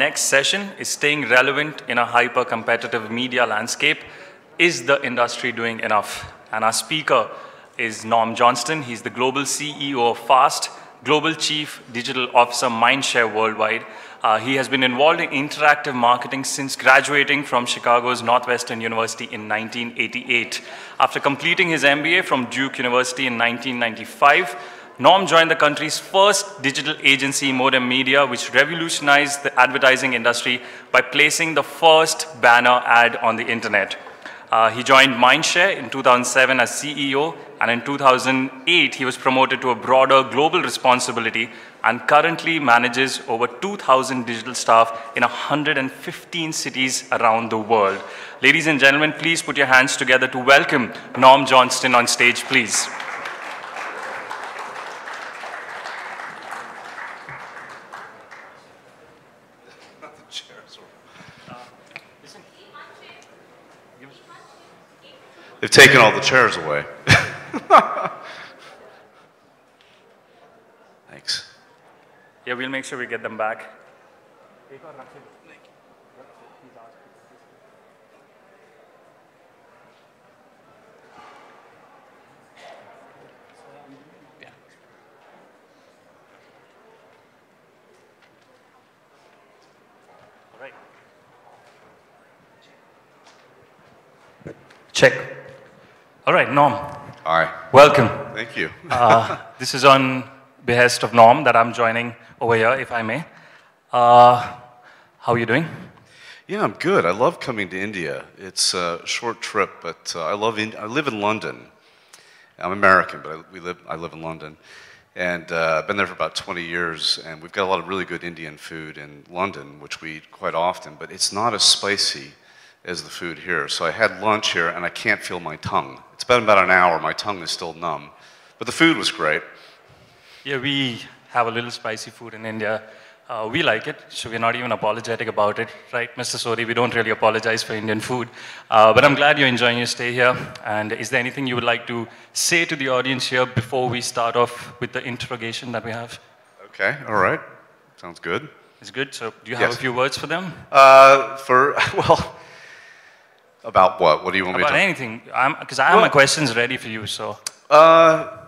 next session is staying relevant in a hyper-competitive media landscape. Is the industry doing enough? And our speaker is Norm Johnston. He's the global CEO of FAST, Global Chief Digital Officer Mindshare Worldwide. Uh, he has been involved in interactive marketing since graduating from Chicago's Northwestern University in 1988. After completing his MBA from Duke University in 1995, Norm joined the country's first digital agency, Modem Media, which revolutionized the advertising industry by placing the first banner ad on the internet. Uh, he joined Mindshare in 2007 as CEO, and in 2008, he was promoted to a broader global responsibility and currently manages over 2,000 digital staff in 115 cities around the world. Ladies and gentlemen, please put your hands together to welcome Norm Johnston on stage, please. They've taken all the chairs away. Thanks. Yeah, we'll make sure we get them back. Check. All right, Norm. Hi. Welcome. Thank you. uh, this is on behest of Norm that I'm joining over here, if I may. Uh, how are you doing? Yeah, I'm good. I love coming to India. It's a short trip, but uh, I love. In, I live in London. I'm American, but I, we live. I live in London, and uh, I've been there for about 20 years. And we've got a lot of really good Indian food in London, which we eat quite often. But it's not as spicy as the food here. So I had lunch here, and I can't feel my tongue. It's been about an hour. My tongue is still numb, but the food was great. Yeah, we have a little spicy food in India. Uh, we like it, so we're not even apologetic about it, right, Mr. Sori? We don't really apologize for Indian food. Uh, but I'm glad you're enjoying your stay here. And is there anything you would like to say to the audience here before we start off with the interrogation that we have? Okay, all right. Sounds good. It's good. So do you have Yes. a few words for them? Uh, for, well, about what? What do you want About me to anything. Because I have my questions ready for you, so. Uh,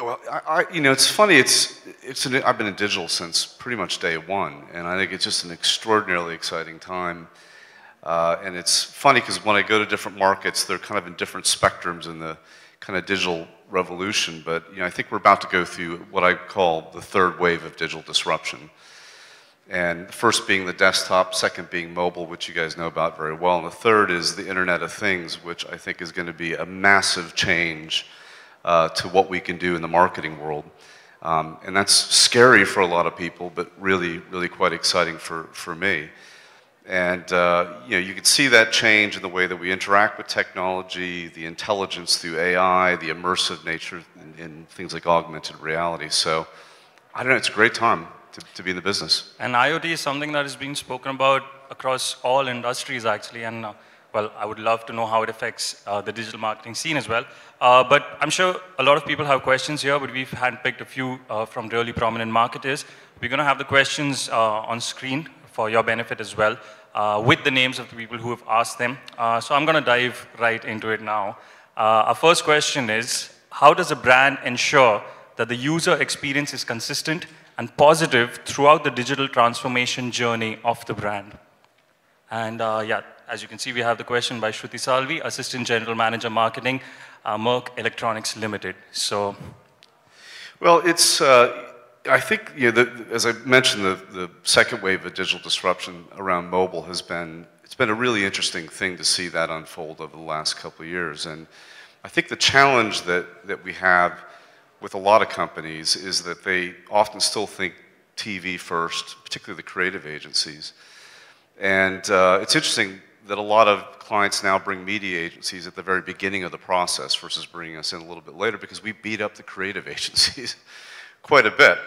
well, I, I, you know, it's funny. It's, it's an, I've been in digital since pretty much day one, and I think it's just an extraordinarily exciting time. Uh, and it's funny because when I go to different markets, they're kind of in different spectrums in the kind of digital revolution. But you know, I think we're about to go through what I call the third wave of digital disruption. And the first being the desktop, second being mobile, which you guys know about very well, and the third is the Internet of Things, which I think is going to be a massive change uh, to what we can do in the marketing world. Um, and that's scary for a lot of people, but really, really quite exciting for, for me. And uh, you know, you can see that change in the way that we interact with technology, the intelligence through AI, the immersive nature in, in things like augmented reality. So I don't know, it's a great time to, to be in the business. And IoT is something that is being spoken about across all industries, actually. And, uh, well, I would love to know how it affects uh, the digital marketing scene as well. Uh, but I'm sure a lot of people have questions here, but we've handpicked a few uh, from really prominent marketers. We're going to have the questions uh, on screen for your benefit as well, uh, with the names of the people who have asked them. So I'm going to dive right into it now. Our first question is, how does a brand ensure that the user experience is consistent and positive throughout the digital transformation journey of the brand? And uh, yeah, as you can see, we have the question by Shruti Salvi, Assistant General Manager Marketing, uh, Mirc Electronics Limited. So, Well, it's, uh, I think, you know, the, as I mentioned, the, the second wave of digital disruption around mobile has been, it's been a really interesting thing to see that unfold over the last couple of years. And I think the challenge that, that we have with a lot of companies is that they often still think TV first, particularly the creative agencies. And uh, it's interesting that a lot of clients now bring media agencies at the very beginning of the process versus bringing us in a little bit later because we beat up the creative agencies quite a bit.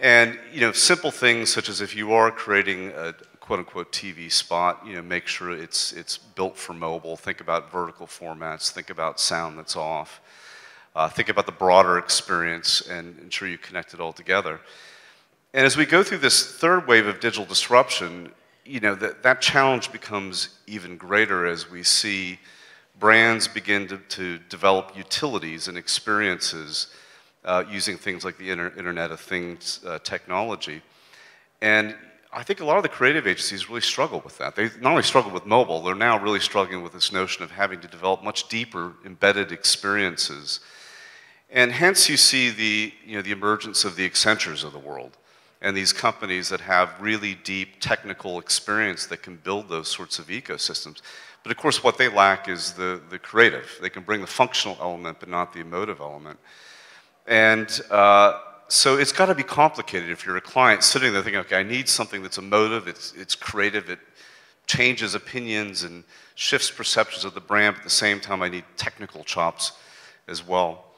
And you know, simple things such as if you are creating a quote-unquote TV spot, you know, make sure it's it's built for mobile. Think about vertical formats. Think about sound that's off. Uh, think about the broader experience and ensure you connect it all together. And as we go through this third wave of digital disruption, you know, that, that challenge becomes even greater as we see brands begin to, to develop utilities and experiences uh, using things like the inter Internet of Things uh, technology. And I think a lot of the creative agencies really struggle with that. They not only struggle with mobile, they're now really struggling with this notion of having to develop much deeper embedded experiences. And hence you see the, you know, the emergence of the Accentures of the world and these companies that have really deep technical experience that can build those sorts of ecosystems. But of course, what they lack is the, the creative. They can bring the functional element, but not the emotive element. And uh, so it's got to be complicated if you're a client sitting there thinking, okay, I need something that's emotive, it's, it's creative, it changes opinions and shifts perceptions of the brand, but at the same time, I need technical chops as well.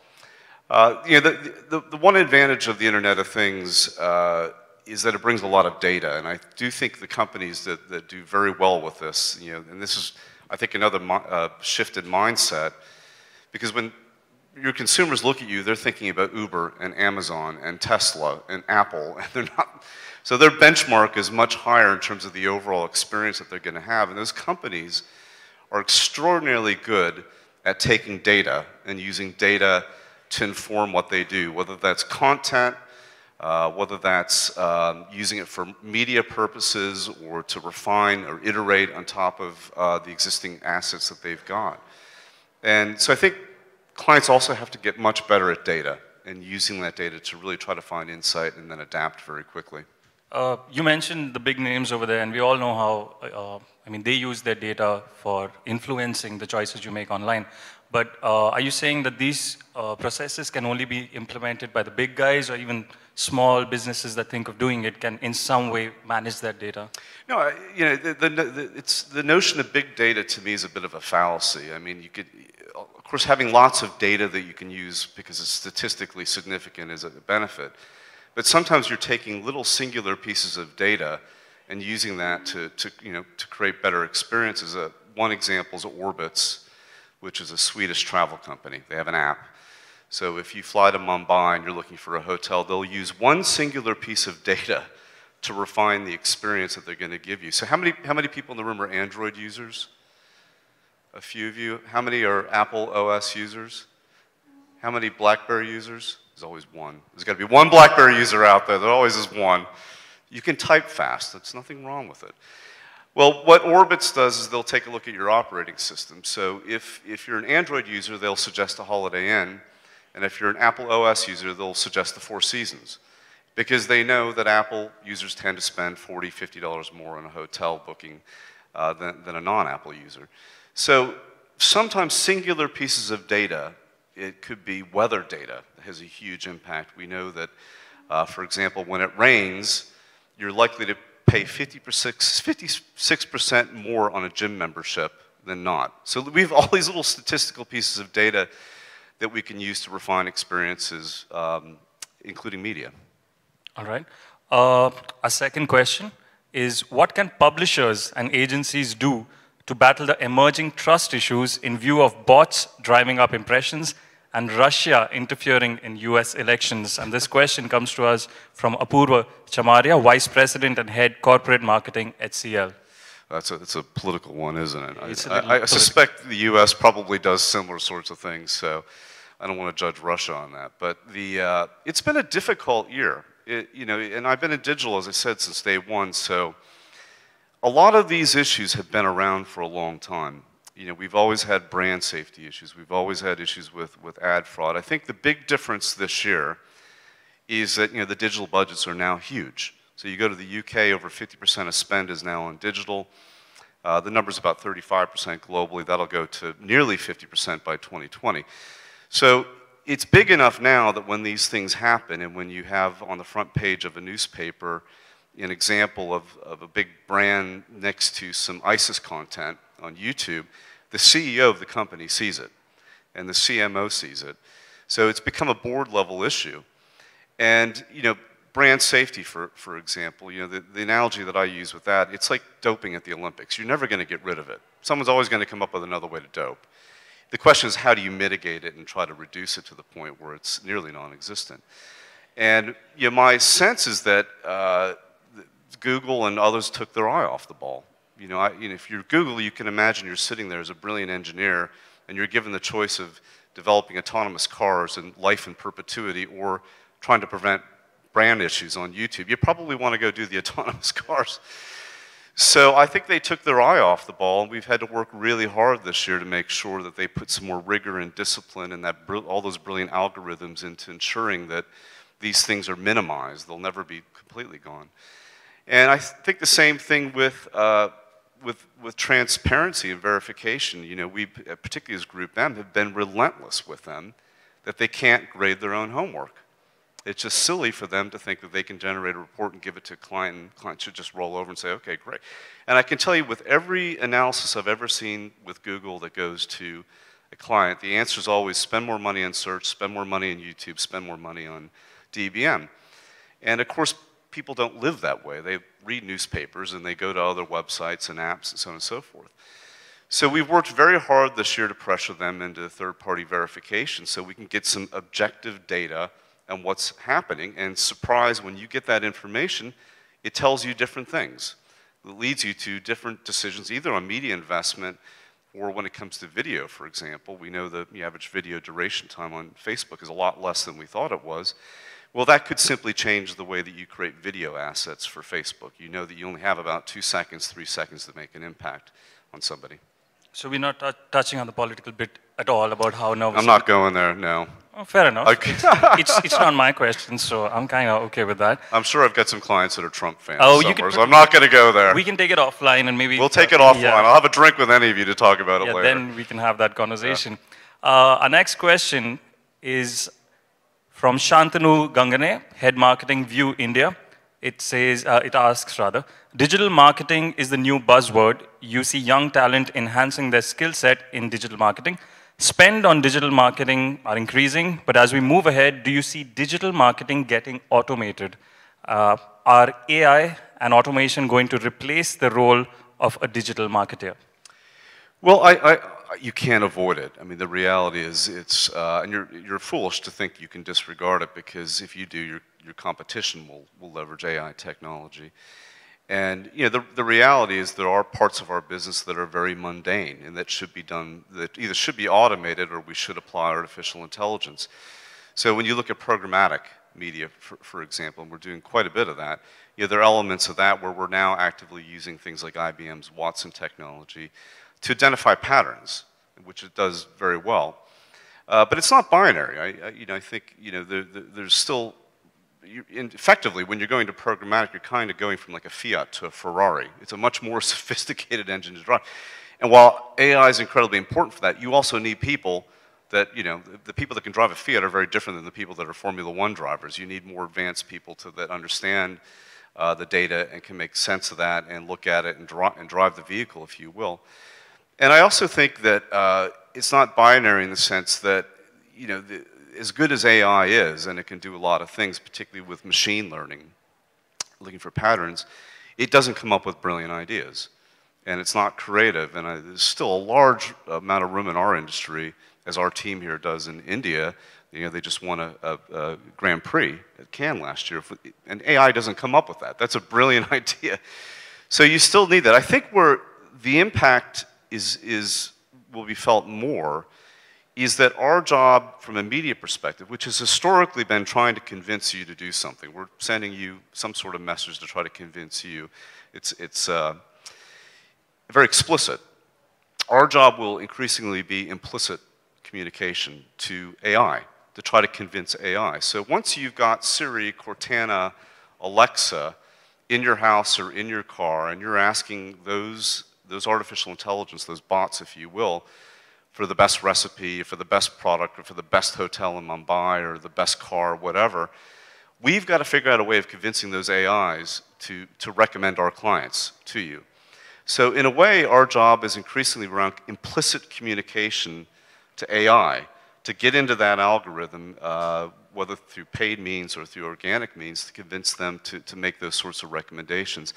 Uh, you know, the, the, the, one advantage of the Internet of Things uh, is that it brings a lot of data, and I do think the companies that, that do very well with this, you know, and this is, I think, another uh, shifted mindset, because when your consumers look at you, they're thinking about Uber and Amazon and Tesla and Apple, and they're not, so their benchmark is much higher in terms of the overall experience that they're going to have, and those companies are extraordinarily good at taking data and using data to inform what they do, whether that's content, uh, whether that's um, using it for media purposes or to refine or iterate on top of uh, the existing assets that they've got. And so I think clients also have to get much better at data and using that data to really try to find insight and then adapt very quickly. Uh, you mentioned the big names over there, and we all know how, uh, I mean, they use their data for influencing the choices you make online. But uh, are you saying that these uh, processes can only be implemented by the big guys or even small businesses that think of doing it can in some way manage that data? No, you know, the, the, the, it's, the notion of big data to me is a bit of a fallacy. I mean, you could, of course, having lots of data that you can use because it's statistically significant is a benefit. But sometimes you're taking little singular pieces of data and using that to, to, you know, to create better experiences. Uh, one example is Orbitz, which is a Swedish travel company. They have an app. So if you fly to Mumbai and you're looking for a hotel, they'll use one singular piece of data to refine the experience that they're going to give you. So how many, how many people in the room are Android users? A few of you. How many are Apple OS users? How many BlackBerry users? There's always one. There's got to be one BlackBerry user out there. There always is one. You can type fast. There's nothing wrong with it. Well, what Orbitz does is they'll take a look at your operating system. So if, if you're an Android user, they'll suggest a Holiday Inn. And if you're an Apple OS user, they'll suggest the Four Seasons because they know that Apple users tend to spend $40, $50 more on a hotel booking uh, than, than a non-Apple user. So sometimes singular pieces of data, it could be weather data has a huge impact. We know that, uh, for example, when it rains, you're likely to pay 56% more on a gym membership than not. So we have all these little statistical pieces of data that we can use to refine experiences, um, including media. All right. Uh, a second question is what can publishers and agencies do to battle the emerging trust issues in view of bots driving up impressions and Russia interfering in US elections? And this question comes to us from Apurva Chamaria, Vice President and Head Corporate Marketing at HCL. That's a, it's a political one, isn't it? I, I, I suspect the U.S. probably does similar sorts of things, so I don't want to judge Russia on that, but the, uh, it's been a difficult year. It, you know, and I've been in digital, as I said, since day one, so a lot of these issues have been around for a long time. You know, we've always had brand safety issues. We've always had issues with, with ad fraud. I think the big difference this year is that, you know, the digital budgets are now huge. So you go to the UK, over 50% of spend is now on digital. Uh, the number's about 35% globally. That'll go to nearly 50% by 2020. So it's big enough now that when these things happen and when you have on the front page of a newspaper an example of, of a big brand next to some ISIS content on YouTube, the CEO of the company sees it and the CMO sees it. So it's become a board level issue. And, you know, brand safety, for, for example, you know, the, the analogy that I use with that, it's like doping at the Olympics. You're never going to get rid of it. Someone's always going to come up with another way to dope. The question is how do you mitigate it and try to reduce it to the point where it's nearly non-existent? And you know, my sense is that uh, Google and others took their eye off the ball. You know, I, you know, if you're Google, you can imagine you're sitting there as a brilliant engineer and you're given the choice of developing autonomous cars and life in perpetuity or trying to prevent brand issues on YouTube. You probably want to go do the autonomous cars. So I think they took their eye off the ball, we've had to work really hard this year to make sure that they put some more rigor and discipline and that all those brilliant algorithms into ensuring that these things are minimized. They'll never be completely gone. And I think the same thing with, uh, with, with transparency and verification. You know, we, uh, particularly as Group M, have been relentless with them that they can't grade their own homework. It's just silly for them to think that they can generate a report and give it to a client, and client should just roll over and say, okay, great. And I can tell you with every analysis I've ever seen with Google that goes to a client, the answer is always spend more money on search, spend more money on YouTube, spend more money on DBM. And of course, people don't live that way. They read newspapers and they go to other websites and apps and so on and so forth. So we've worked very hard this year to pressure them into third-party verification so we can get some objective data on what's happening. And surprise, when you get that information, it tells you different things. It leads you to different decisions, either on media investment or when it comes to video, for example. We know that the average video duration time on Facebook is a lot less than we thought it was. Well, that could simply change the way that you create video assets for Facebook. You know that you only have about two seconds, three seconds to make an impact on somebody. So we're not touching on the political bit at all about how nervous. I'm not going there. No. Oh, fair enough. Okay. it's, it's not my question, so I'm kind of okay with that. I'm sure I've got some clients that are Trump fans. Oh, you can. So I'm not going to go there. We can take it offline and maybe. We'll take it offline. Yeah. I'll have a drink with any of you to talk about it yeah, later. Then we can have that conversation. Yeah. Uh, our next question is from Shantanu Gangane, Head Marketing View India. It says, uh, it asks rather, digital marketing is the new buzzword. You see young talent enhancing their skill set in digital marketing. Spend on digital marketing are increasing, but as we move ahead, do you see digital marketing getting automated? Uh, are AI and automation going to replace the role of a digital marketer? Well, I, I, you can't avoid it. I mean, the reality is it's, uh, and you're, you're foolish to think you can disregard it because if you do, your, your competition will, will leverage AI technology. And you know, the, the reality is there are parts of our business that are very mundane and that should be done, that either should be automated or we should apply artificial intelligence. So when you look at programmatic media, for, for example, and we're doing quite a bit of that, you know, there are elements of that where we're now actively using things like IBM's Watson technology to identify patterns, which it does very well. Uh, but it's not binary. I, I, you know, I think you know, there, there, there's still, you, effectively, when you're going to programmatic, you're kind of going from like a Fiat to a Ferrari. It's a much more sophisticated engine to drive. And while AI is incredibly important for that, you also need people that, you know, the, the people that can drive a Fiat are very different than the people that are Formula One drivers. You need more advanced people to, that understand uh, the data and can make sense of that and look at it and, dri and drive the vehicle, if you will. And I also think that uh, it's not binary in the sense that, you know, the, as good as AI is, and it can do a lot of things, particularly with machine learning, looking for patterns, it doesn't come up with brilliant ideas. And it's not creative. And I, there's still a large amount of room in our industry, as our team here does in India. You know, they just won a, a, a Grand Prix at Cannes last year. And AI doesn't come up with that. That's a brilliant idea. So you still need that. I think where the impact is, is, will be felt more is that our job from a media perspective, which has historically been trying to convince you to do something, we're sending you some sort of message to try to convince you. It's, it's uh, very explicit. Our job will increasingly be implicit communication to AI, to try to convince AI. So once you've got Siri, Cortana, Alexa in your house or in your car, and you're asking those those artificial intelligence, those bots, if you will, for the best recipe, for the best product, or for the best hotel in Mumbai, or the best car, whatever, we've got to figure out a way of convincing those AIs to, to recommend our clients to you. So in a way, our job is increasingly around implicit communication to AI to get into that algorithm, uh, whether through paid means or through organic means, to convince them to, to make those sorts of recommendations.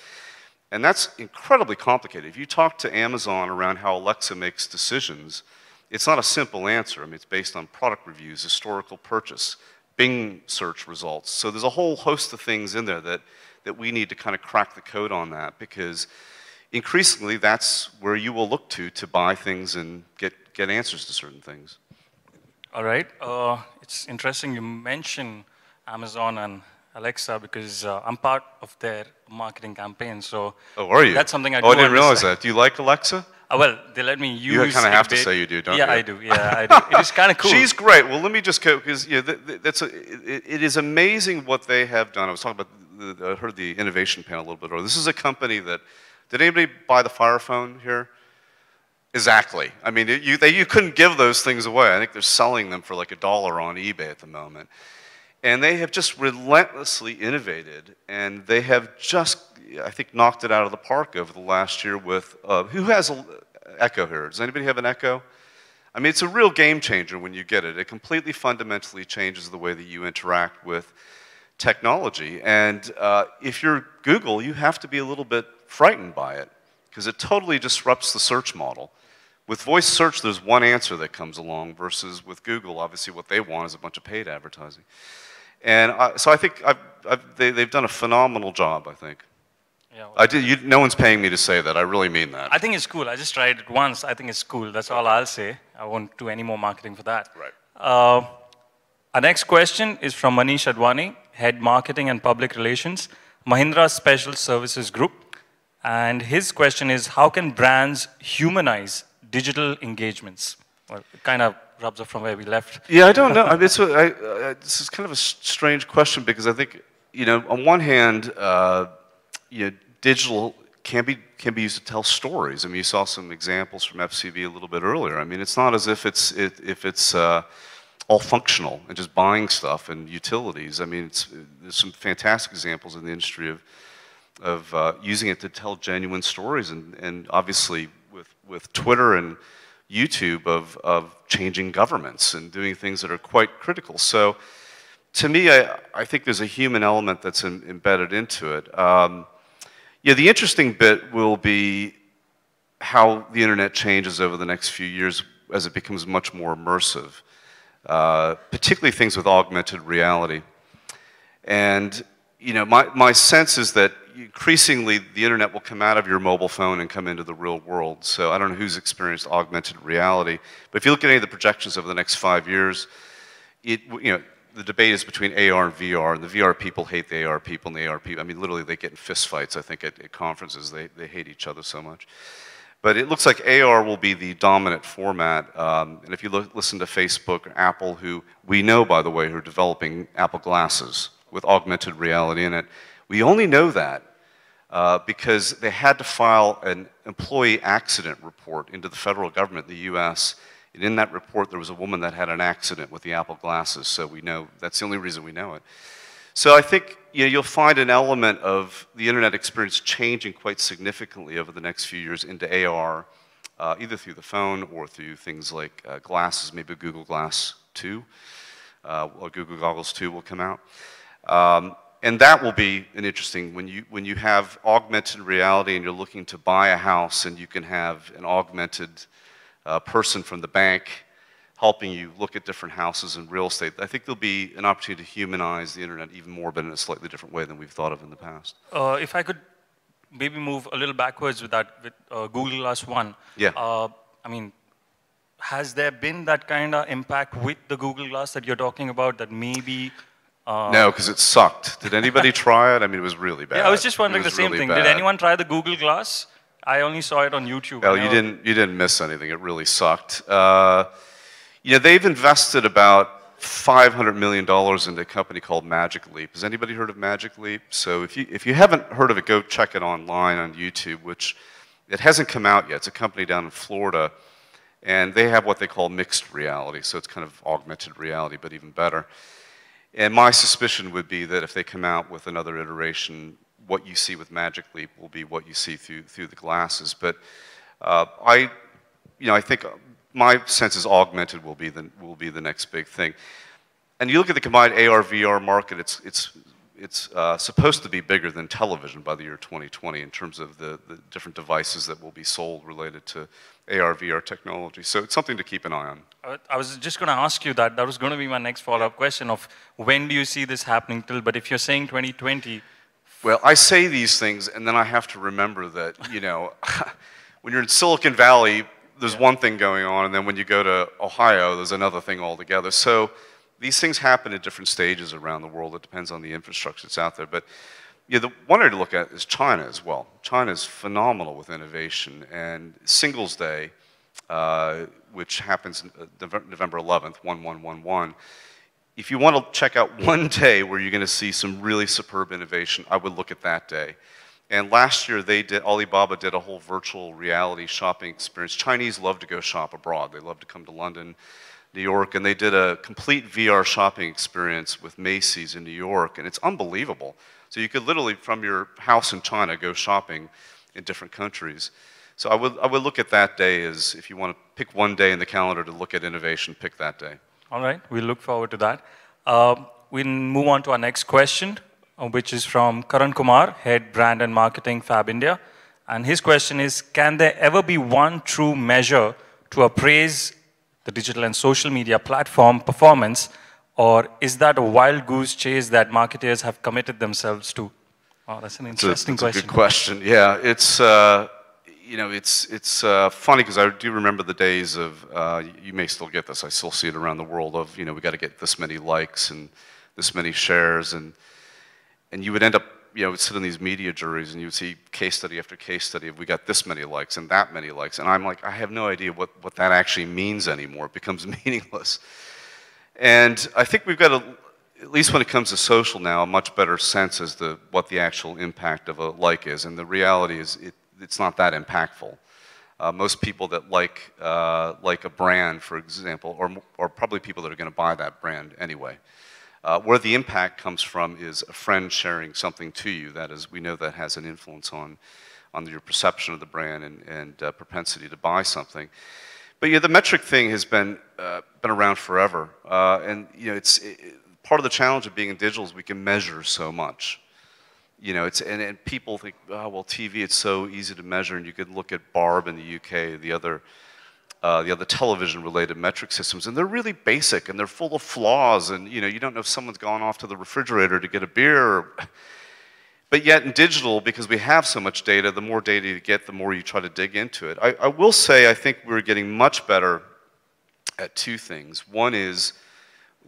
And that's incredibly complicated. If you talk to Amazon around how Alexa makes decisions, it's not a simple answer. I mean, it's based on product reviews, historical purchase, Bing search results. So there's a whole host of things in there that, that we need to kind of crack the code on that because increasingly that's where you will look to to buy things and get, get answers to certain things. All right. Uh, it's interesting you mention Amazon and Alexa because uh, I'm part of their marketing campaign. So oh, are you? That's something I. Do. Oh, I didn't realize that. Do you like Alexa? Uh, well, they let me use. You kind of have to say you do, don't yeah, you? Yeah, I do. Yeah, I do. It is kind of cool. She's great. Well, let me just go because you know, that's a, it, it is amazing what they have done. I was talking about. The, I heard the innovation panel a little bit earlier. This is a company that. Did anybody buy the Fire Phone here? Exactly. I mean, it, you, they, you couldn't give those things away. I think they're selling them for like a dollar on eBay at the moment. And they have just relentlessly innovated, and they have just, I think, knocked it out of the park over the last year with, uh, who has an Echo here? Does anybody have an Echo? I mean, it's a real game changer when you get it. It completely fundamentally changes the way that you interact with technology. And uh, if you're Google, you have to be a little bit frightened by it because it totally disrupts the search model. With voice search, there's one answer that comes along versus with Google, obviously what they want is a bunch of paid advertising. And I, so I think I've, I've, they, have done a phenomenal job, I think. Yeah, well, I did, you, no one's paying me to say that. I really mean that. I think it's cool. I just tried it once. I think it's cool. That's all I'll say. I won't do any more marketing for that. Right. Uh, our next question is from Manish Advani, Head Marketing and Public Relations, Mahindra Special Services Group. And his question is, how can brands humanize digital engagements? Well, it kind of rubs off from where we left. Yeah, I don't know. I mean, it's uh, this is kind of a strange question because I think, you know, on one hand, uh, you know, digital can be can be used to tell stories. I mean, you saw some examples from FCB a little bit earlier. I mean, it's not as if it's it, if it's uh, all functional and just buying stuff and utilities. I mean, there's some fantastic examples in the industry of of uh, using it to tell genuine stories, and and obviously with with Twitter and YouTube of, of changing governments and doing things that are quite critical. So to me, I, I think there's a human element that's in, embedded into it. Um, yeah, the interesting bit will be how the internet changes over the next few years as it becomes much more immersive, uh, particularly things with augmented reality. And you know, my, my sense is that increasingly the internet will come out of your mobile phone and come into the real world. So I don't know who's experienced augmented reality, but if you look at any of the projections over the next five years, it, you know, the debate is between AR and VR, and the VR people hate the AR people, and the AR people, I mean, literally they get in fistfights, I think, at, at conferences. They, they hate each other so much. But it looks like AR will be the dominant format. Um, and if you look, listen to Facebook or Apple, who we know, by the way, who are developing Apple glasses with augmented reality in it, we only know that uh, because they had to file an employee accident report into the federal government, the US. And in that report, there was a woman that had an accident with the Apple glasses, so we know that's the only reason we know it. So I think you know, you'll find an element of the internet experience changing quite significantly over the next few years into AR, uh, either through the phone or through things like uh, glasses, maybe Google Glass 2, uh, or Google Goggles 2 will come out. Um, and that will be an interesting when you when you have augmented reality and you're looking to buy a house and you can have an augmented uh, person from the bank helping you look at different houses and real estate. I think there'll be an opportunity to humanize the internet even more, but in a slightly different way than we've thought of in the past. Uh, if I could maybe move a little backwards with that, with uh, Google Glass One. Yeah. Uh, I mean, has there been that kind of impact with the Google Glass that you're talking about that maybe um, no, because it sucked. Did anybody try it? I mean, it was really bad. Yeah, I was just wondering the same really thing. Bad. Did anyone try the Google Glass? I only saw it on YouTube. Well, you didn't. You didn't miss anything. It really sucked. Uh, you know, they've invested about $500 million into a company called Magic Leap. Has anybody heard of Magic Leap? So if you, if you haven't heard of it, go check it online on YouTube, which it hasn't come out yet. It's a company down in Florida, and they have what they call mixed reality. So it's kind of augmented reality, but even better. And my suspicion would be that if they come out with another iteration, what you see with Magic Leap will be what you see through, through the glasses. But uh, I, you know, I think my sense is augmented will be the, will be the next big thing. And you look at the combined AR VR market, it's, it's it's uh, supposed to be bigger than television by the year 2020 in terms of the, the different devices that will be sold related to AR, VR technology. So it's something to keep an eye on. I was just going to ask you that. That was going to be my next follow-up question of when do you see this happening till, but if you're saying 2020. Well, I say these things and then I have to remember that, you know, when you're in Silicon Valley, there's yeah. one thing going on, and then when you go to Ohio, there's another thing altogether. So these things happen at different stages around the world. It depends on the infrastructure that's out there. But yeah, the one area to look at is China as well. China is phenomenal with innovation. And Singles Day, uh, which happens uh, November 11th, 1111, if you want to check out one day where you're going to see some really superb innovation, I would look at that day. And last year, they did, Alibaba did a whole virtual reality shopping experience. Chinese love to go shop abroad. They love to come to London New York, and they did a complete VR shopping experience with Macy's in New York, and it's unbelievable. So you could literally, from your house in China, go shopping in different countries. So I would, I would look at that day as, if you want to pick one day in the calendar to look at innovation, pick that day. All right, we look forward to that. Uh, we'll move on to our next question, uh, which is from Karan Kumar, Head Brand and Marketing, Fab India. And his question is, can there ever be one true measure to appraise the digital and social media platform performance, or is that a wild goose chase that marketers have committed themselves to? Oh, that's an interesting it's a, question. a good question. Yeah, it's uh, you know it's it's uh, funny because I do remember the days of uh, you may still get this. I still see it around the world of you know we got to get this many likes and this many shares and and you would end up you know, would sit in these media juries and you would see case study after case study of we got this many likes and that many likes. And I'm like, I have no idea what, what that actually means anymore. It becomes meaningless. And I think we've got a, at least when it comes to social now, a much better sense as to what the actual impact of a like is. And the reality is it, it's not that impactful. Uh, most people that like, uh, like a brand, for example, or, or probably people that are going to buy that brand anyway. Uh, where the impact comes from is a friend sharing something to you. That is, we know that has an influence on, on your perception of the brand and, and uh, propensity to buy something. But yeah, the metric thing has been, uh, been around forever. Uh, and you know, it's, it, part of the challenge of being in digital is we can measure so much. You know, it's, and, and people think, oh, well, TV, it's so easy to measure. And you could look at Barb in the UK, the other uh, the other television-related metric systems, and they're really basic and they're full of flaws. And you know, you don't know if someone's gone off to the refrigerator to get a beer. But yet in digital, because we have so much data, the more data you get, the more you try to dig into it. I, I will say I think we're getting much better at two things. One is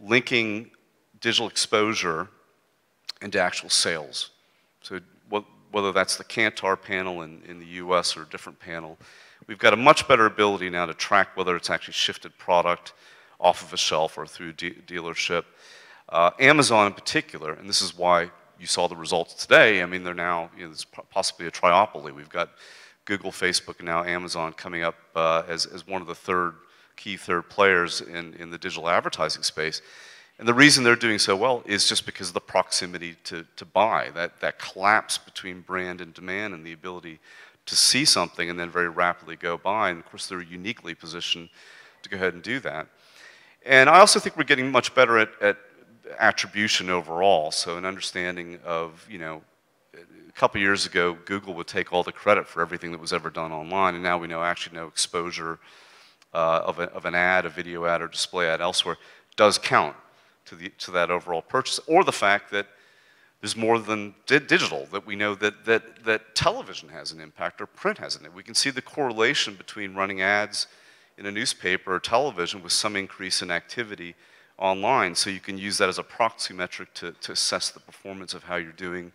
linking digital exposure into actual sales. So whether that's the Kantar panel in, in the US or a different panel, We've got a much better ability now to track whether it's actually shifted product off of a shelf or through de dealership. Uh, Amazon in particular, and this is why you saw the results today, I mean, they're now, you know, there's possibly a triopoly. We've got Google, Facebook, and now Amazon coming up uh, as, as one of the third, key third players in, in the digital advertising space. And the reason they're doing so well is just because of the proximity to, to buy, that, that collapse between brand and demand and the ability to see something and then very rapidly go by. And of course, they're uniquely positioned to go ahead and do that. And I also think we're getting much better at, at attribution overall. So an understanding of, you know, a couple years ago, Google would take all the credit for everything that was ever done online, and now we know actually no exposure uh, of, a, of an ad, a video ad, or display ad elsewhere does count to, the, to that overall purchase, or the fact that there's more than di digital, that we know that, that, that television has an impact or print has an impact. We can see the correlation between running ads in a newspaper or television with some increase in activity online. So you can use that as a proxy metric to, to assess the performance of how you're doing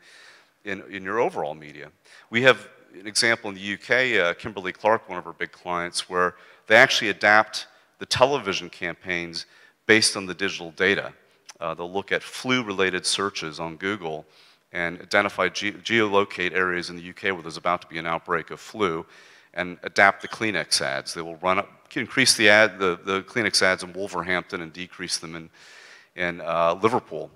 in, in your overall media. We have an example in the UK, uh, Kimberly Clark, one of our big clients, where they actually adapt the television campaigns based on the digital data. Uh, they'll look at flu-related searches on Google and identify ge geolocate areas in the UK where there's about to be an outbreak of flu and adapt the Kleenex ads. They will run up, increase the, ad, the, the Kleenex ads in Wolverhampton and decrease them in, in uh, Liverpool.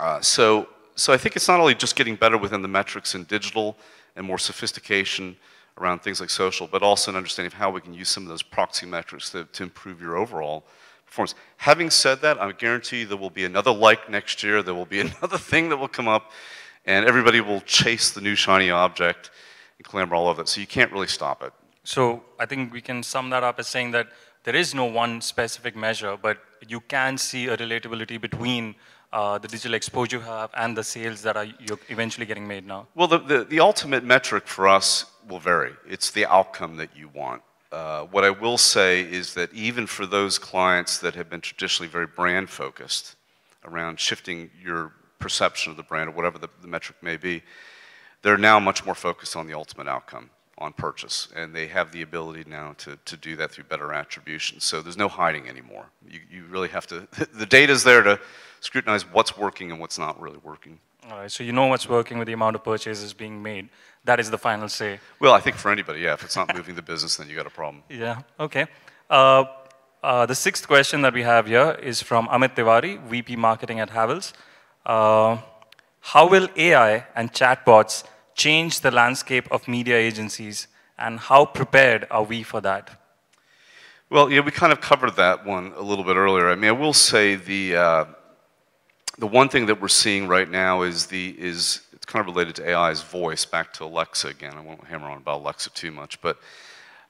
Uh, so, so I think it's not only just getting better within the metrics in digital and more sophistication around things like social, but also an understanding of how we can use some of those proxy metrics to, to improve your overall performance. Having said that, I guarantee you there will be another like next year. There will be another thing that will come up, and everybody will chase the new shiny object and clamor all over it. So you can't really stop it. So I think we can sum that up as saying that there is no one specific measure, but you can see a relatability between uh, the digital exposure you have and the sales that are you're eventually getting made now? Well, the, the, the ultimate metric for us will vary. It's the outcome that you want. Uh, what I will say is that even for those clients that have been traditionally very brand focused around shifting your perception of the brand or whatever the, the metric may be, they're now much more focused on the ultimate outcome on purchase. And they have the ability now to, to do that through better attribution. So there's no hiding anymore. You, you really have to, the data's there to scrutinize what's working and what's not really working. All right, so you know what's working with the amount of purchases being made. That is the final say. Well, I think for anybody, yeah. If it's not moving the business, then you got a problem. Yeah, okay. Uh, uh, the sixth question that we have here is from Amit Tiwari, VP Marketing at Havells. Uh, how will AI and chatbots change the landscape of media agencies, and how prepared are we for that? Well, yeah, we kind of covered that one a little bit earlier. I mean, I will say the uh, the one thing that we're seeing right now is the is it's kind of related to AI's voice. Back to Alexa again. I won't hammer on about Alexa too much, but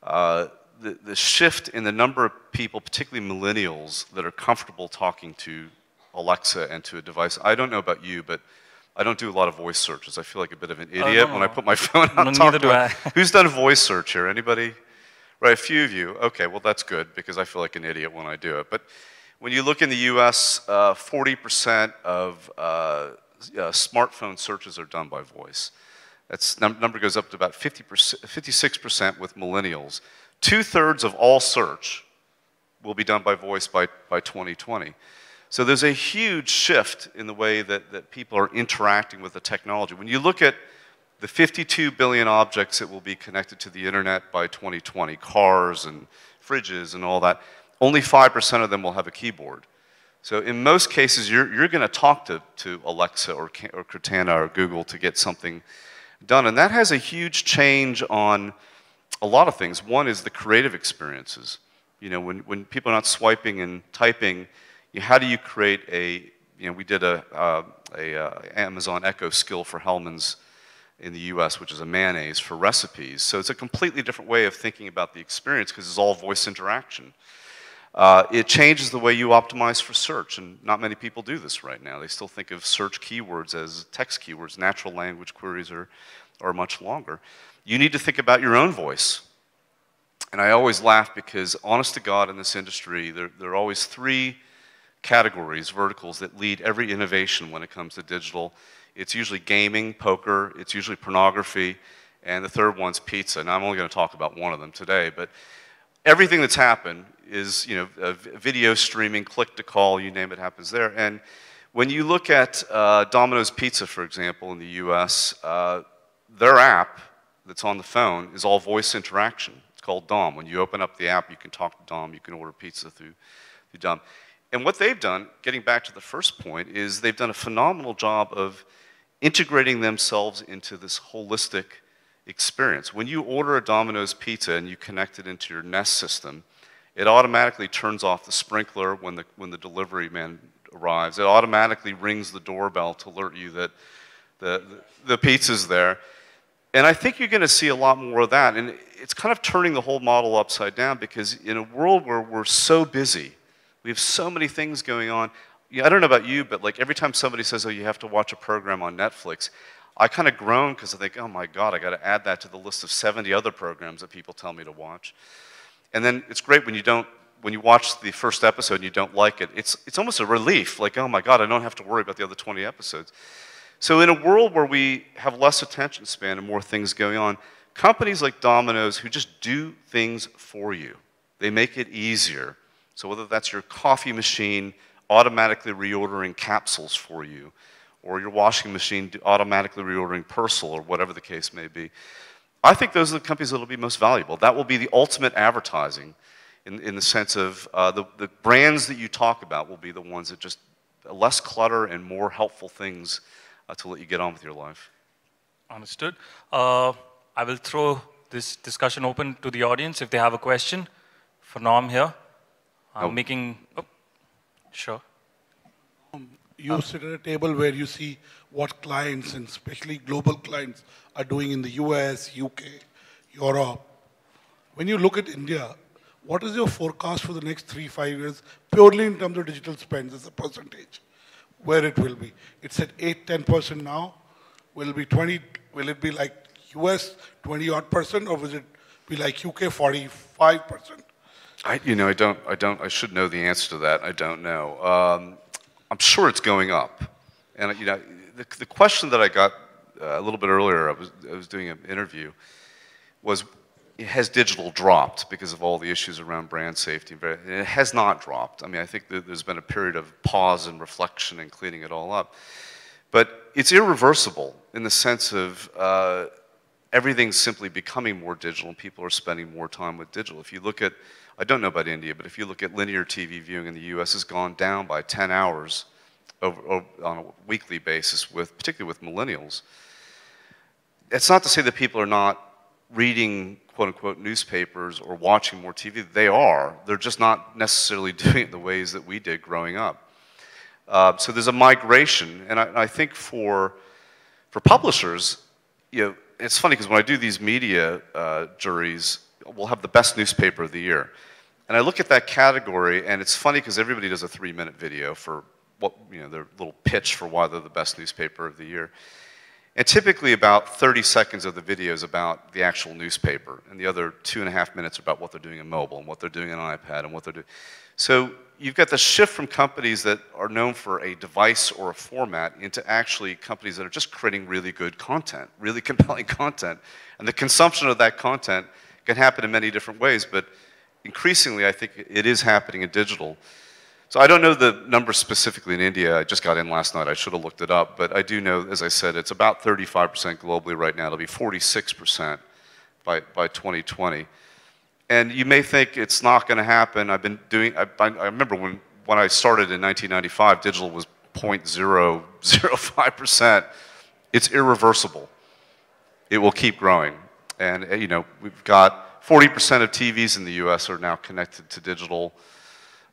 uh, the the shift in the number of people, particularly millennials, that are comfortable talking to Alexa and to a device. I don't know about you, but I don't do a lot of voice searches. I feel like a bit of an idiot when I put my phone out. No, neither do I. Who's done a voice search here? Anybody? Right, a few of you. Okay, well that's good because I feel like an idiot when I do it. But when you look in the U.S., 40% uh, of uh, uh, smartphone searches are done by voice. That num number goes up to about 50%, 56% with millennials. Two thirds of all search will be done by voice by, by 2020. So there's a huge shift in the way that, that people are interacting with the technology. When you look at the 52 billion objects that will be connected to the internet by 2020, cars and fridges and all that, only 5% of them will have a keyboard. So in most cases, you're, you're going to talk to, to Alexa or, or Cortana or Google to get something done. And that has a huge change on a lot of things. One is the creative experiences. You know, when, when people are not swiping and typing, you know, how do you create a, you know, we did a, uh, a uh, Amazon Echo skill for Hellmann's in the US, which is a mayonnaise for recipes. So it's a completely different way of thinking about the experience because it's all voice interaction. Uh, it changes the way you optimize for search, and not many people do this right now. They still think of search keywords as text keywords. Natural language queries are, are much longer. You need to think about your own voice. And I always laugh because, honest to God, in this industry, there, there are always three categories, verticals, that lead every innovation when it comes to digital. It's usually gaming, poker, it's usually pornography, and the third one's pizza. And I'm only going to talk about one of them today, but everything that's happened is, you know, video streaming, click to call, you name it, happens there. And when you look at uh, Domino's Pizza, for example, in the US, uh, their app that's on the phone is all voice interaction. It's called Dom. When you open up the app, you can talk to Dom, you can order pizza through, through Dom. And what they've done, getting back to the first point, is they've done a phenomenal job of integrating themselves into this holistic experience. When you order a Domino's pizza and you connect it into your Nest system, it automatically turns off the sprinkler when the, when the delivery man arrives. It automatically rings the doorbell to alert you that the, the, the pizza's there. And I think you're going to see a lot more of that. And it's kind of turning the whole model upside down because in a world where we're so busy, we have so many things going on. I don't know about you, but like every time somebody says, oh, you have to watch a program on Netflix, I kind of groan because I think, oh my God, I got to add that to the list of 70 other programs that people tell me to watch. And then it's great when you don't, when you watch the first episode and you don't like it. It's, it's almost a relief, like, oh my God, I don't have to worry about the other 20 episodes. So in a world where we have less attention span and more things going on, companies like Domino's who just do things for you, they make it easier so whether that's your coffee machine automatically reordering capsules for you, or your washing machine automatically reordering Persil, or whatever the case may be, I think those are the companies that will be most valuable. That will be the ultimate advertising in, in the sense of uh, the, the brands that you talk about will be the ones that just less clutter and more helpful things uh, to let you get on with your life. Understood. Uh, I will throw this discussion open to the audience if they have a question for Norm here. uh, oh. making, oh, sure. Um, you um, sit at a table where you see what clients, and especially global clients, are doing in the US, UK, Europe. When you look at India, what is your forecast for the next three, five years, purely in terms of digital spends as a percentage? Where it will be? It's at 8, 10% now. Will it be 20? Will it be like US 20 odd percent, or will it be like UK 45 percent? I, you know, I don't, I don't, I should know the answer to that. I don't know. Um, I'm sure it's going up. And, you know, the, the question that I got uh, a little bit earlier, I was, I was doing an interview, was has digital dropped because of all the issues around brand safety? And it has not dropped. I mean, I think there's been a period of pause and reflection and cleaning it all up. But it's irreversible in the sense of uh, everything's simply becoming more digital and people are spending more time with digital. If you look at, I don't know about India, but if you look at linear TV viewing in the US has gone down by 10 hours over, over, on a weekly basis with, particularly with millennials. It's not to say that people are not reading quote unquote newspapers or watching more TV. They are. They're just not necessarily doing it the ways that we did growing up. Uh, so there's a migration, and I, I, think for, for publishers, you know, it's funny because when I do these media uh, juries, we'll have the best newspaper of the year. And I look at that category, and it's funny because everybody does a three-minute video for what, you know, their little pitch for why they're the best newspaper of the year. And typically about 30 seconds of the video is about the actual newspaper, and the other two and a half minutes are about what they're doing in mobile and what they're doing on iPad and what they're doing. So you've got the shift from companies that are known for a device or a format into actually companies that are just creating really good content, really compelling content. And the consumption of that content can happen in many different ways, but increasingly I think it is happening in digital. I don't know the number specifically in India. I just got in last night. I should have looked it up. But I do know, as I said, it's about 35% globally right now. It'll be 46% by, by 2020. And you may think it's not going to happen. I've been doing, I, I, remember when, when I started in 1995, digital was 0.005%. It's irreversible. It will keep growing. And, you know, we've got 40% of TVs in the US are now connected to digital.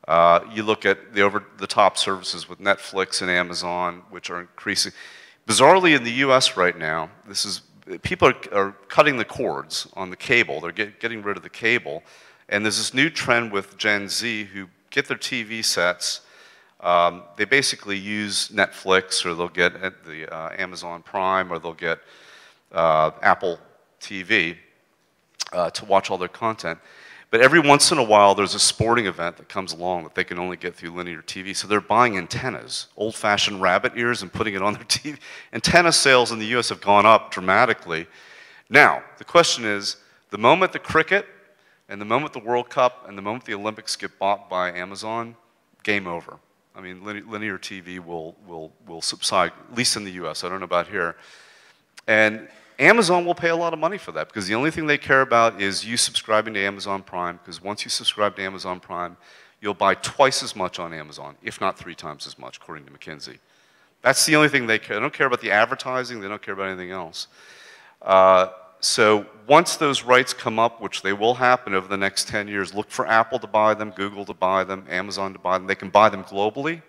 Uh, you look at the over-the-top services with Netflix and Amazon, which are increasing. Bizarrely, in the US right now, this is people are, are, cutting the cords on the cable. They're get, getting rid of the cable. And there's this new trend with Gen Z who get their TV sets. Um, they basically use Netflix or they'll get the uh, Amazon Prime or they'll get uh, Apple TV uh, to watch all their content. But every once in a while, there's a sporting event that comes along that they can only get through linear TV. So they're buying antennas, old fashioned rabbit ears, and putting it on their TV. Antenna sales in the US have gone up dramatically. Now, the question is the moment the cricket and the moment the World Cup and the moment the Olympics get bought by Amazon, game over. I mean, linear TV will, will, will subside, at least in the US. I don't know about here. And Amazon will pay a lot of money for that because the only thing they care about is you subscribing to Amazon Prime because once you subscribe to Amazon Prime, you'll buy twice as much on Amazon, if not three times as much, according to McKinsey. That's the only thing they care. They don't care about the advertising. They don't care about anything else. Uh, so once those rights come up, which they will happen over the next 10 years, look for Apple to buy them, Google to buy them, Amazon to buy them. They can buy them globally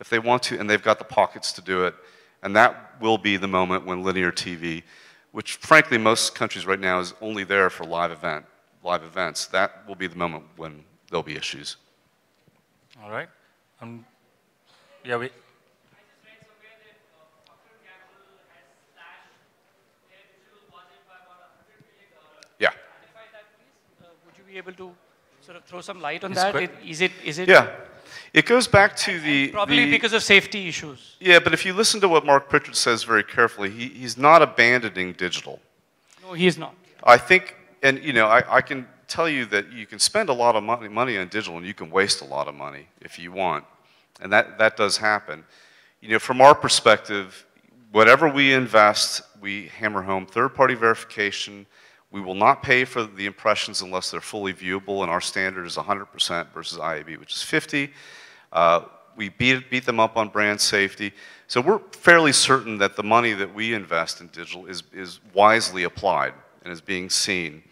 if they want to, and they've got the pockets to do it. And that will be the moment when linear TV which frankly most countries right now is only there for live event, live events. That will be the moment when there'll be issues. All right. Um, yeah, we. Yeah. would you be able to sort of throw some light on that? Is it, is it? Yeah. It goes back to the probably the, because of safety issues. Yeah, but if you listen to what Mark Pritchard says very carefully, he, he's not abandoning digital. No, he is not. I think, and you know, I, I can tell you that you can spend a lot of money, money on digital, and you can waste a lot of money if you want, and that that does happen. You know, from our perspective, whatever we invest, we hammer home third-party verification. We will not pay for the impressions unless they're fully viewable, and our standard is 100% versus IAB, which is 50. Uh, we beat, beat them up on brand safety. So we're fairly certain that the money that we invest in digital is, is wisely applied and is being seen.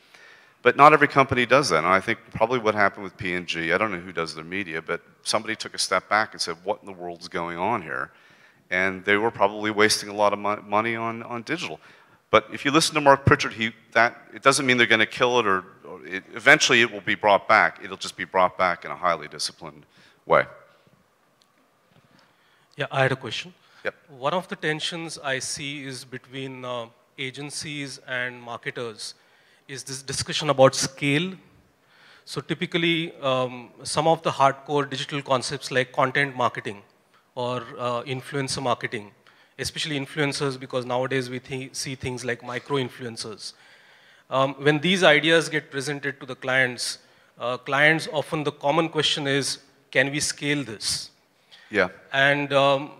But not every company does that. And I think probably what happened with P&G, I don't know who does their media, but somebody took a step back and said, what in the world's going on here? And they were probably wasting a lot of mo money on, on digital. But if you listen to Mark Pritchard, he, that, it doesn't mean they're going to kill it or, or it, eventually it will be brought back. It'll just be brought back in a highly disciplined way. Yeah, I had a question. Yep. One of the tensions I see is between uh, agencies and marketers is this discussion about scale. So typically, um, some of the hardcore digital concepts like content marketing or uh, influencer marketing, especially influencers because nowadays we th see things like micro-influencers. Um, when these ideas get presented to the clients, uh, clients often the common question is, can we scale this? Yeah. And um,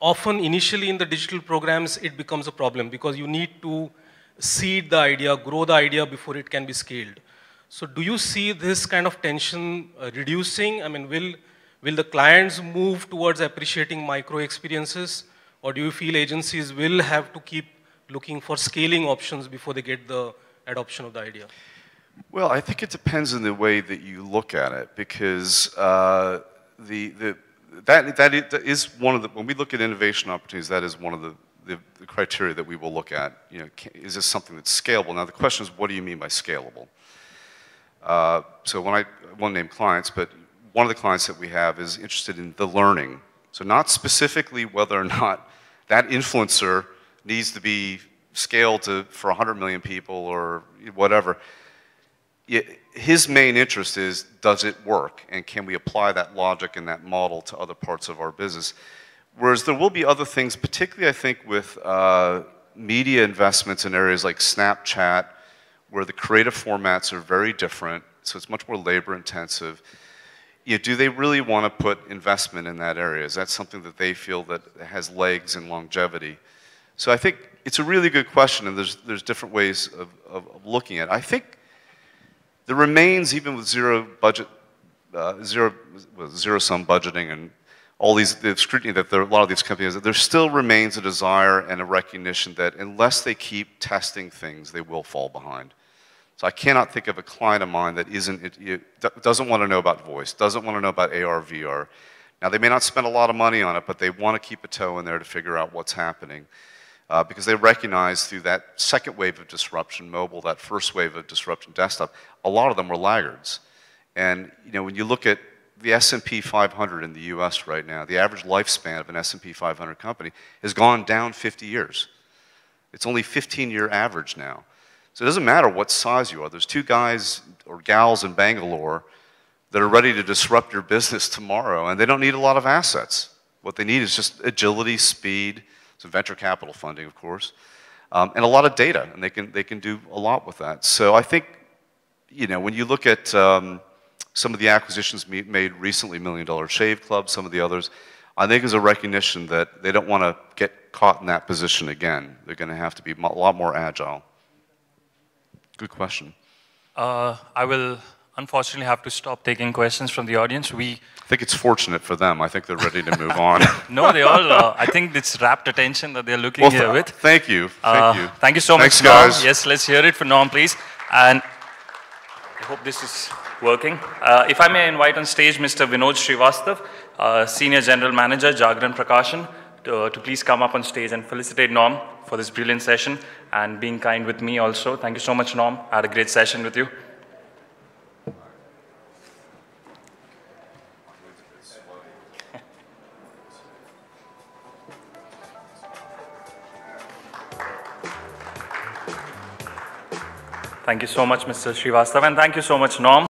often initially in the digital programs, it becomes a problem because you need to seed the idea, grow the idea before it can be scaled. So do you see this kind of tension uh, reducing? I mean, will, will the clients move towards appreciating micro experiences? Or do you feel agencies will have to keep looking for scaling options before they get the adoption of the idea? Well, I think it depends on the way that you look at it because uh, the, the, that, that is one of the, when we look at innovation opportunities, that is one of the, the, the criteria that we will look at. You know, can, is this something that's scalable? Now the question is, what do you mean by scalable? Uh, so when I won't name clients, but one of the clients that we have is interested in the learning. So not specifically whether or not that influencer needs to be scaled to, for 100 million people or whatever. His main interest is, does it work? And can we apply that logic and that model to other parts of our business? Whereas there will be other things, particularly I think with uh, media investments in areas like Snapchat, where the creative formats are very different, so it's much more labor intensive. You know, do they really want to put investment in that area? Is that something that they feel that has legs and longevity? So I think it's a really good question, and there's, there's different ways of, of, of looking at it. I think there remains, even with zero budget, uh, zero, zero sum budgeting and all these, the scrutiny that there, a lot of these companies, there still remains a desire and a recognition that unless they keep testing things, they will fall behind. So I cannot think of a client of mine that isn't, it, it doesn't want to know about voice, doesn't want to know about AR, VR. Now they may not spend a lot of money on it, but they want to keep a toe in there to figure out what's happening. Uh, because they recognize through that second wave of disruption, mobile, that first wave of disruption, desktop, a lot of them were laggards. And you know, when you look at the S&P 500 in the U.S. right now, the average lifespan of an S&P 500 company has gone down 50 years. It's only 15-year average now. So it doesn't matter what size you are. There's two guys or gals in Bangalore that are ready to disrupt your business tomorrow, and they don't need a lot of assets. What they need is just agility, speed, some venture capital funding, of course, um, and a lot of data, and they can, they can do a lot with that. So I think, you know, when you look at um, some of the acquisitions made recently, Million Dollar Shave Club, some of the others, I think is a recognition that they don't want to get caught in that position again. They're going to have to be a lot more agile. Good question. Uh, I will unfortunately have to stop taking questions from the audience. We I think it's fortunate for them. I think they're ready to move on. no, they all. Uh, I think it's rapt attention that they're looking well, here with. Thank you. Thank uh, you. Thank you so Thanks, much, Norm. guys. Yes, let's hear it for Norm, please. And I hope this is working. Uh, if I may invite on stage Mr. Vinod Srivastav, uh, Senior General Manager, Jagran Prakashan, to, to, please come up on stage and felicitate Norm for this brilliant session and being kind with me also. Thank you so much, Norm. I had a great session with you. Thank you so much, Mr. Srivastav, and thank you so much, Norm.